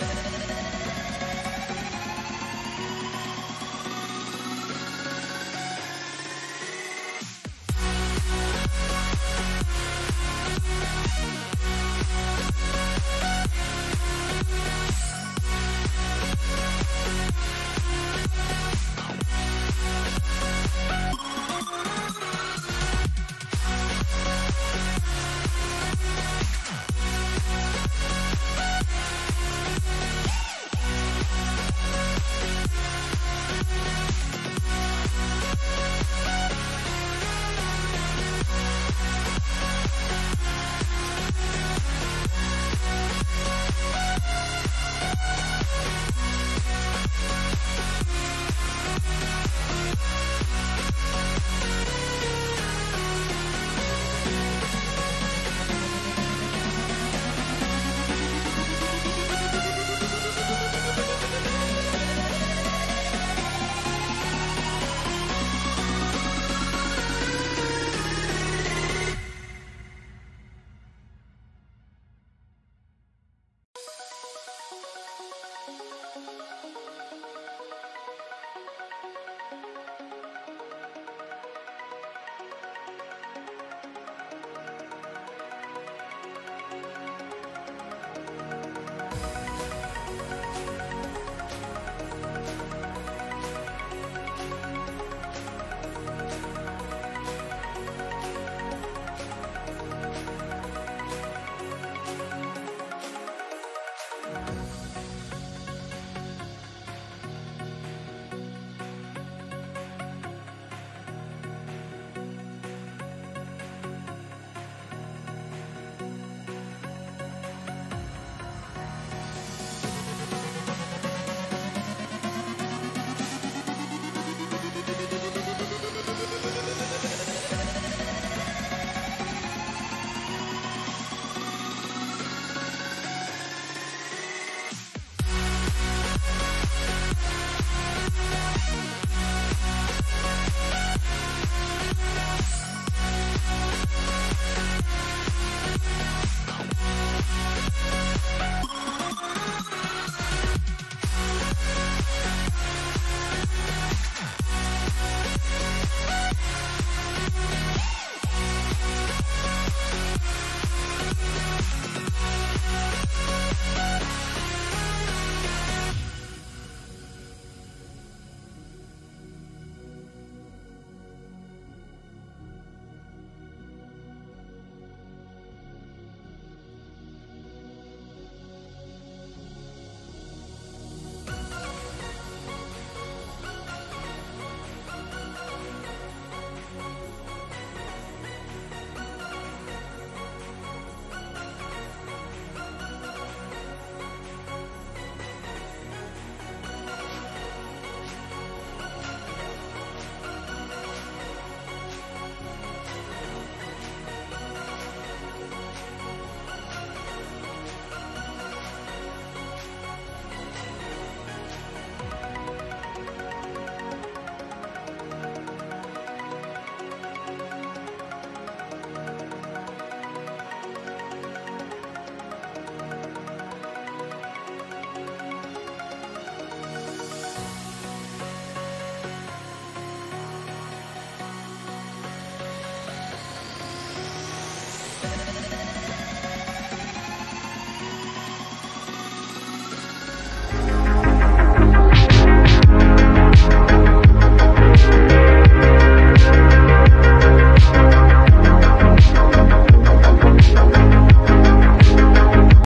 Bye.